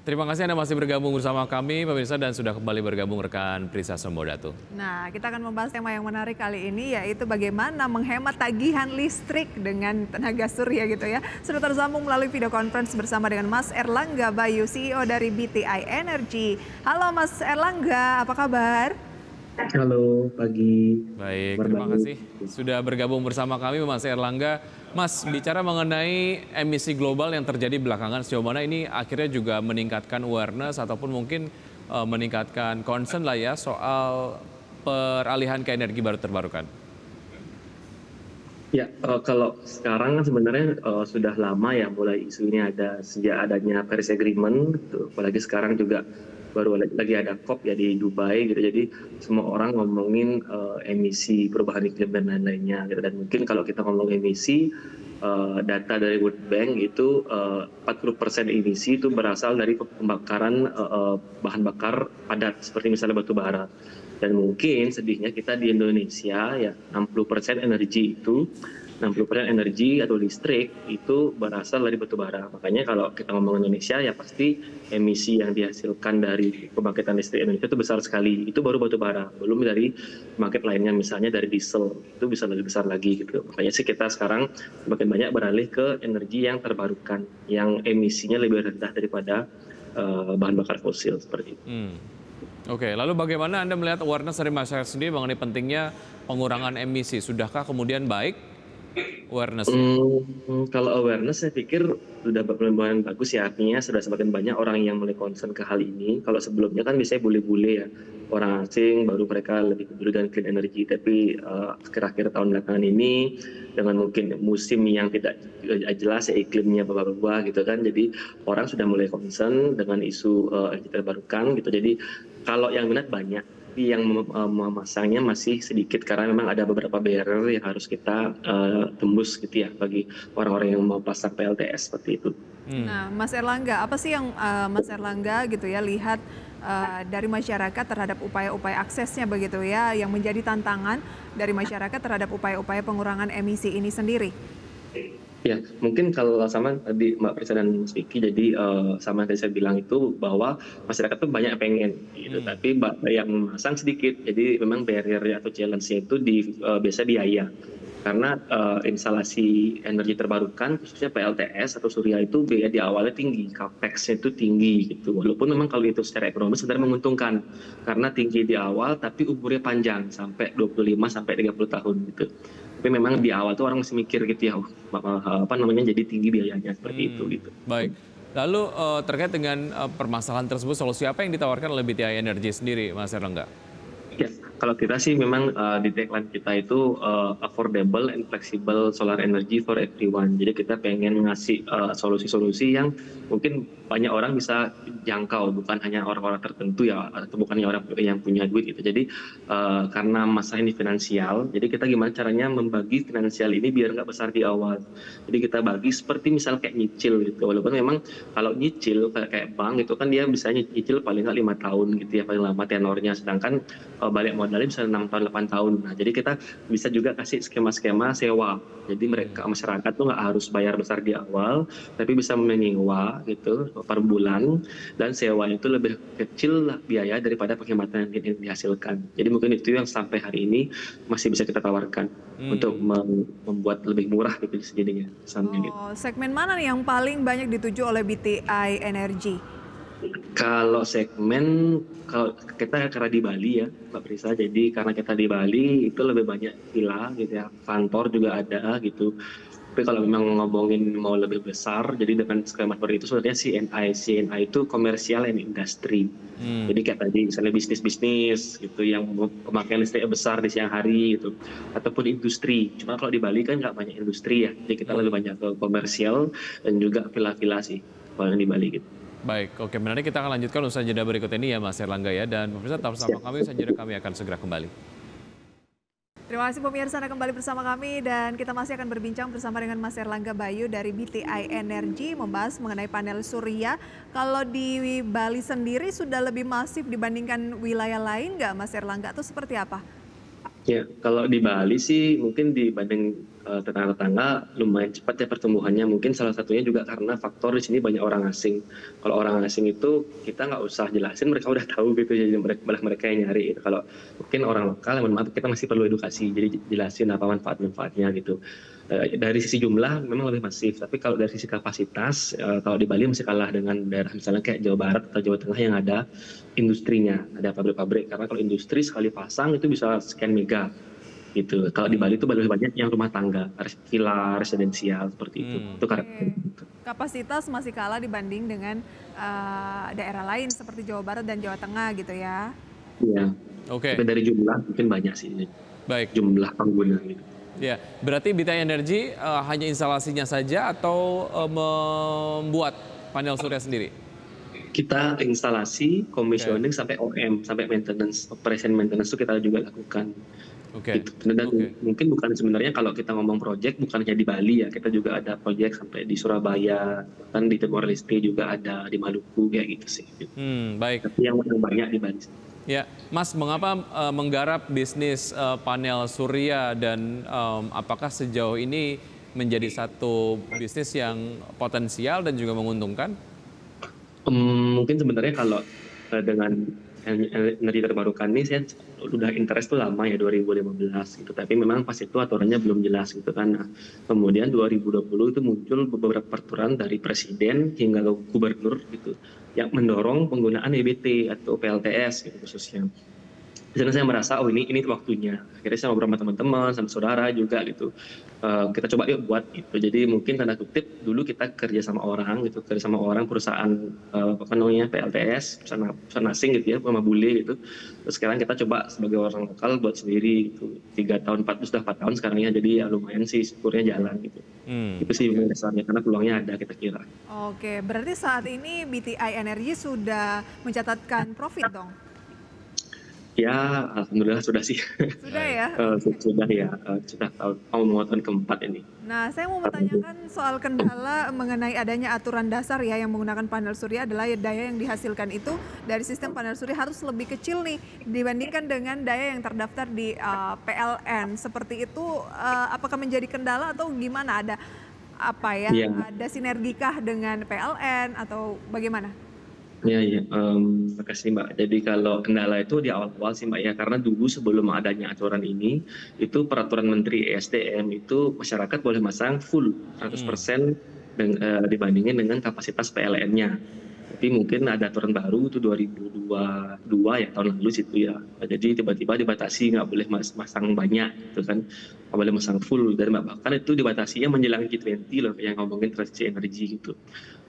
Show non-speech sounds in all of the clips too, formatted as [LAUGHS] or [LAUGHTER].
Terima kasih Anda masih bergabung bersama kami, pemirsa, dan sudah kembali bergabung rekan Prisa Sembodatu. Nah, kita akan membahas tema yang menarik kali ini, yaitu bagaimana menghemat tagihan listrik dengan tenaga surya gitu ya. Sudah tersambung melalui video conference bersama dengan Mas Erlangga Bayu, CEO dari BTI Energy. Halo Mas Erlangga, apa kabar? Halo, pagi. Baik, terima kasih sudah bergabung bersama kami Mas Erlangga. Mas, bicara mengenai emisi global yang terjadi belakangan, sejauh mana ini akhirnya juga meningkatkan awareness ataupun mungkin uh, meningkatkan concern lah ya soal peralihan ke energi baru terbarukan? Ya, uh, kalau sekarang kan sebenarnya uh, sudah lama ya mulai isu ini ada sejak adanya Paris Agreement, gitu. apalagi sekarang juga baru lagi ada COP ya di Dubai gitu. Jadi semua orang ngomongin uh, emisi perubahan iklim dan lain-lainnya gitu. Dan mungkin kalau kita ngomong emisi uh, data dari World Bank itu uh, 40% emisi itu berasal dari pembakaran uh, bahan bakar padat seperti misalnya batu bara. Dan mungkin sedihnya kita di Indonesia ya 60% energi itu 60% energi atau listrik itu berasal dari batu bara. Makanya kalau kita ngomong Indonesia ya pasti emisi yang dihasilkan dari pembangkitan listrik Indonesia itu besar sekali. Itu baru batu bara, belum dari pembangkit lainnya misalnya dari diesel itu bisa lebih besar lagi gitu. Makanya sih kita sekarang semakin banyak beralih ke energi yang terbarukan, yang emisinya lebih rendah daripada uh, bahan bakar fosil seperti itu. Hmm. Oke, lalu bagaimana Anda melihat awareness dari masyarakat sendiri mengenai pentingnya pengurangan emisi? Sudahkah kemudian baik awareness? Hmm, kalau awareness saya pikir sudah lumayan bagus ya artinya sudah semakin banyak orang yang mulai concern ke hal ini. Kalau sebelumnya kan biasanya bule-bule ya orang asing baru mereka lebih peduli dengan clean energy. Tapi uh, akhir-akhir tahun belakangan ini dengan mungkin musim yang tidak jelas ya iklimnya berubah-ubah gitu kan. Jadi orang sudah mulai concern dengan isu uh, energi terbarukan gitu. Jadi kalau yang minat banyak tapi yang eh, memasangnya masih sedikit karena memang ada beberapa barrier yang harus kita uh, tembus gitu ya bagi orang-orang yang mau pasang PLTS seperti itu. Hmm. Nah, Mas Erlangga, apa sih yang uh, Mas Erlangga gitu ya lihat uh, dari masyarakat terhadap upaya-upaya aksesnya begitu ya yang menjadi tantangan dari masyarakat terhadap upaya-upaya pengurangan emisi ini sendiri? Ya, mungkin kalau sama tadi Mbak Prisa dan Mas Vicky, jadi uh, sama yang tadi saya bilang itu bahwa masyarakat tuh banyak pengen, gitu. Hmm. Tapi yang memasang sedikit. Jadi memang barrier atau challenge-nya itu di uh, biasa biaya. Karena uh, instalasi energi terbarukan, khususnya PLTS atau surya itu biaya di awalnya tinggi, capex-nya itu tinggi gitu. Walaupun memang kalau itu secara ekonomi sebenarnya menguntungkan, karena tinggi di awal tapi umurnya panjang sampai 25 sampai 30 tahun gitu tapi memang di awal tuh orang masih mikir gitu ya apa namanya jadi tinggi biayanya seperti hmm, itu gitu. Baik. Lalu uh, terkait dengan uh, permasalahan tersebut solusi apa yang ditawarkan oleh BTI Energy sendiri Mas Erlangga? Kalau kita sih memang uh, di tagline kita itu uh, affordable and flexible solar energy for everyone. Jadi kita pengen ngasih uh, solusi-solusi uh, yang mungkin banyak orang bisa jangkau, bukan hanya orang-orang tertentu ya, atau bukan hanya orang yang punya duit gitu. Jadi uh, karena masa ini finansial, jadi kita gimana caranya membagi finansial ini biar nggak besar di awal. Jadi kita bagi seperti misal kayak nyicil gitu. Walaupun memang kalau nyicil kayak bank itu kan dia bisa nyicil paling nggak lima tahun gitu ya paling lama tenornya. Sedangkan uh, balik modal modalnya bisa enam tahun 8 tahun. Nah jadi kita bisa juga kasih skema-skema sewa. Jadi mereka masyarakat tuh nggak harus bayar besar di awal tapi bisa menyewa gitu per bulan. Dan sewanya itu lebih kecil lah biaya daripada penghematan yang dihasilkan. Jadi mungkin itu yang sampai hari ini masih bisa kita tawarkan hmm. untuk membuat lebih murah gitu jadinya oh, gitu. segmen mana nih yang paling banyak dituju oleh BTI Energy kalau segmen kalau kita karena di Bali ya Mbak Prisa jadi karena kita di Bali itu lebih banyak villa gitu ya. Kantor juga ada gitu. Tapi kalau memang ngomongin mau lebih besar jadi dengan skema seperti itu sebenarnya CNI CNI itu komersial and industry. Hmm. jadi kayak tadi misalnya bisnis bisnis gitu yang pemakaian listriknya besar di siang hari gitu. Ataupun industri. Cuma kalau di Bali kan nggak banyak industri ya. Jadi kita hmm. lebih banyak ke komersial dan juga villa-villa sih kalau yang di Bali gitu Baik, oke menarik kita akan lanjutkan usaha jeda berikut ini ya Mas Erlangga ya dan pemirsa tetap bersama kami usaha jeda kami akan segera kembali. Terima kasih pemirsa Anda kembali bersama kami dan kita masih akan berbincang bersama dengan Mas Erlangga Bayu dari BTI Energy membahas mengenai panel surya. Kalau di Bali sendiri sudah lebih masif dibandingkan wilayah lain nggak Mas Erlangga atau seperti apa? Ya, kalau di Bali sih mungkin dibanding uh, tetangga-tetangga lumayan cepat ya pertumbuhannya. Mungkin salah satunya juga karena faktor di sini banyak orang asing. Kalau orang asing itu kita nggak usah jelasin, mereka udah tahu gitu, jadi mereka mereka yang nyari. Gitu. Kalau mungkin orang lokal, yang maaf kita masih perlu edukasi, jadi jelasin apa manfaat-manfaatnya gitu. Uh, dari sisi jumlah memang lebih masif, tapi kalau dari sisi kapasitas, uh, kalau di Bali masih kalah dengan daerah misalnya kayak Jawa Barat atau Jawa Tengah yang ada industrinya, ada pabrik-pabrik. Karena kalau industri sekali pasang itu bisa sekian mega gitu. Kalau di Bali itu lebih banyak yang rumah tangga, villa residensial seperti itu. Hmm. Itu karakter. Kapasitas masih kalah dibanding dengan uh, daerah lain seperti Jawa Barat dan Jawa Tengah gitu ya. Iya. Oke. Okay. dari jumlah mungkin banyak sih. Baik. Jumlah pengguna gitu. Ya, berarti Bita Energy uh, hanya instalasinya saja atau uh, membuat panel surya sendiri? Kita instalasi, commissioning okay. sampai OM, sampai maintenance, operation maintenance itu kita juga lakukan. Oke. Okay. Gitu. Dan okay. mungkin bukan sebenarnya kalau kita ngomong project bukan hanya di Bali ya, kita juga ada project sampai di Surabaya, kan di Timor Leste juga ada di Maluku kayak gitu sih. Hmm, baik. Tapi yang banyak di Bali. Ya, Mas, mengapa uh, menggarap bisnis uh, panel surya dan um, apakah sejauh ini menjadi satu bisnis yang potensial dan juga menguntungkan? Um, mungkin sebenarnya kalau uh, dengan energi terbarukan ini saya udah interest tuh lama ya 2015 gitu. Tapi memang pas itu aturannya belum jelas gitu kan. Nah, kemudian 2020 itu muncul beberapa peraturan dari presiden hingga gubernur gitu yang mendorong penggunaan EBT atau PLTS gitu khususnya di sana saya merasa oh ini ini waktunya. Akhirnya saya ngobrol sama teman-teman sama saudara juga gitu. Uh, kita coba yuk buat itu. Jadi mungkin tanda kutip dulu kita kerja sama orang gitu kerja sama orang perusahaan uh, apa namanya PLTS perusahaan, perusahaan asing gitu ya sama bule gitu. Terus sekarang kita coba sebagai orang lokal buat sendiri gitu. Tiga tahun empat sudah empat tahun sekarang ya jadi ya lumayan sih syukurnya jalan gitu. Hmm. itu sih okay. dasarnya karena peluangnya ada kita kira. Oke berarti saat ini BTI Energy sudah mencatatkan profit dong Ya, alhamdulillah sudah sih. Sudah ya? [LAUGHS] uh, sudah ya, uh, sudah tahun mau tahun keempat ini. Nah, saya mau bertanyakan soal kendala mengenai adanya aturan dasar ya yang menggunakan panel surya adalah daya yang dihasilkan itu dari sistem panel surya harus lebih kecil nih dibandingkan dengan daya yang terdaftar di uh, PLN. Seperti itu, uh, apakah menjadi kendala atau gimana? Ada apa ya? ya. Ada sinergikah dengan PLN atau bagaimana? Ya, ya. Um, terima kasih Mbak. Jadi kalau kendala itu di awal-awal sih Mbak ya, karena dulu sebelum adanya aturan ini, itu peraturan Menteri ESDM itu masyarakat boleh masang full 100% hmm. dengan, uh, dibandingin dengan kapasitas PLN-nya. Tapi mungkin ada aturan baru itu 2022 ya tahun lalu situ ya. Jadi tiba-tiba dibatasi nggak boleh mas masang banyak gitu kan, nggak boleh masang full dan bahkan itu dibatasinya menjelang G20 loh yang ngomongin transisi energi gitu.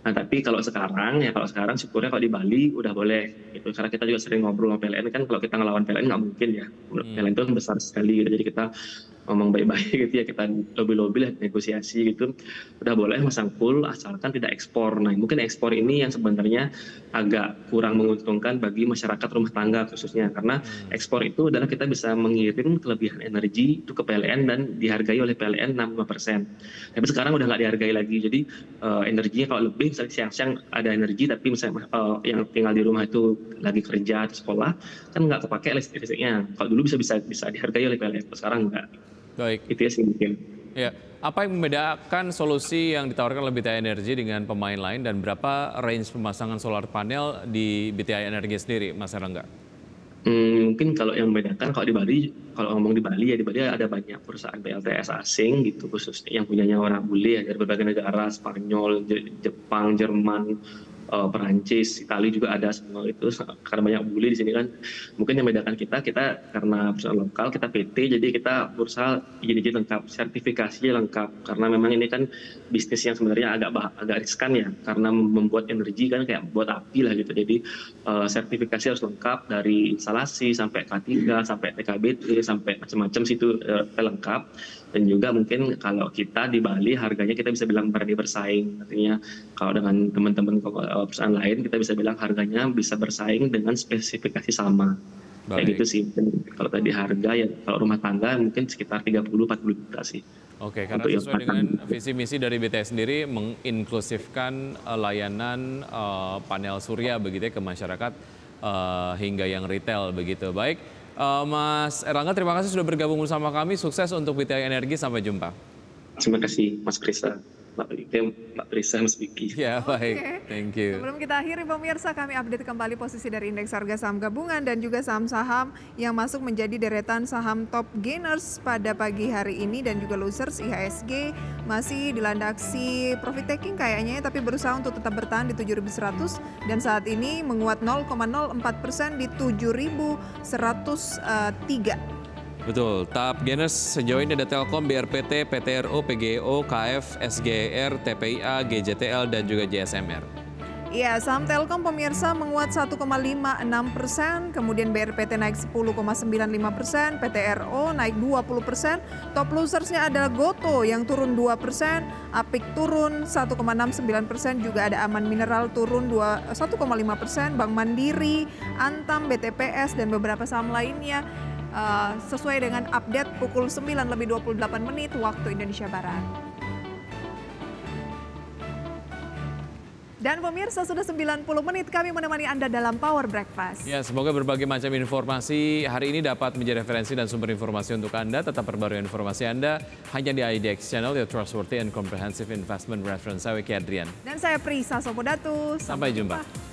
Nah tapi kalau sekarang ya kalau sekarang syukurnya kalau di Bali udah boleh gitu karena kita juga sering ngobrol sama PLN kan kalau kita ngelawan PLN nggak mungkin ya hmm. PLN itu kan besar sekali gitu jadi kita ngomong baik-baik [LAUGHS] gitu ya kita lobby-lobby lah negosiasi gitu. Udah boleh masang full asalkan tidak ekspor. Nah mungkin ekspor ini yang sebenarnya agak kurang menguntungkan bagi masyarakat rumah tangga khususnya. Karena hmm. ekspor itu adalah kita bisa mengirim kelebihan energi itu ke PLN dan dihargai oleh PLN 65% tapi sekarang udah nggak dihargai lagi. Jadi uh, energinya kalau lebih misalnya siang-siang ada energi tapi misalnya uh, yang tinggal di rumah itu lagi kerja atau sekolah kan nggak kepake listriknya kalau dulu bisa bisa bisa dihargai oleh PLN sekarang nggak Baik. Itu ya sih mungkin. Ya, apa yang membedakan solusi yang ditawarkan oleh BTI Energi dengan pemain lain dan berapa range pemasangan solar panel di BTI Energi sendiri, Mas Erlangga? Hmm, mungkin kalau yang membedakan kalau di Bali, kalau ngomong di Bali ya di Bali ada banyak perusahaan PLTS asing gitu khususnya yang punyanya orang bule ya dari berbagai negara, Spanyol, Jepang, Jerman, uh, Perancis, Italia juga ada semua itu karena banyak bule di sini kan. Mungkin yang membedakan kita kita karena perusahaan lokal kita PT jadi kita berusaha izin-izin lengkap, sertifikasinya lengkap karena memang ini kan bisnis yang sebenarnya agak bah, agak riskan ya karena membuat energi kan kayak buat api lah gitu. Jadi uh, sertifikasi harus lengkap dari instalasi sampai K3 sampai TKBT sampai macam-macam situ uh, lengkap dan juga mungkin kalau kita di Bali harganya kita bisa bilang berani bersaing. Artinya kalau dengan teman-teman eh, perusahaan lain kita bisa bilang harganya bisa bersaing dengan spesifikasi sama. Baik. kayak gitu sih. Kalau tadi harga ya kalau rumah tangga mungkin sekitar 30-40 juta sih. Oke, karena sesuai dengan visi misi dari BTS sendiri menginklusifkan uh, layanan uh, panel surya begitu ya ke masyarakat uh, hingga yang retail begitu. Baik, Uh, Mas Erlangga, terima kasih sudah bergabung bersama kami. Sukses untuk BTI Energi. Sampai jumpa. Terima kasih Mas Krista. Prisa Mas Vicky. Ya baik, okay. thank you. Sebelum kita akhiri pemirsa, kami update kembali posisi dari indeks harga saham gabungan dan juga saham-saham yang masuk menjadi deretan saham top gainers pada pagi hari ini dan juga losers IHSG masih dilanda aksi profit taking kayaknya tapi berusaha untuk tetap bertahan di 7100 dan saat ini menguat 0,04 persen di 7103. Betul, tahap Genes sejauh ini ada Telkom, BRPT, PTRO, PGO, KF, SGR, TPIA, GJTL, dan juga JSMR. Iya, saham Telkom pemirsa menguat 1,56 persen, kemudian BRPT naik 10,95 persen, PTRO naik 20 persen, top losersnya adalah Goto yang turun 2 persen, Apik turun 1,69 persen, juga ada Aman Mineral turun 1,5 persen, Bank Mandiri, Antam, BTPS, dan beberapa saham lainnya uh, sesuai dengan update pukul 9 lebih 28 menit waktu Indonesia Barat. Dan pemirsa sudah 90 menit kami menemani Anda dalam Power Breakfast. Ya, semoga berbagai macam informasi hari ini dapat menjadi referensi dan sumber informasi untuk Anda. Tetap perbarui informasi Anda hanya di IDX Channel, your trustworthy and comprehensive investment reference. Saya Wiki Adrian. Dan saya Prisa Sopodatu. Sampai, Sampai jumpa. jumpa.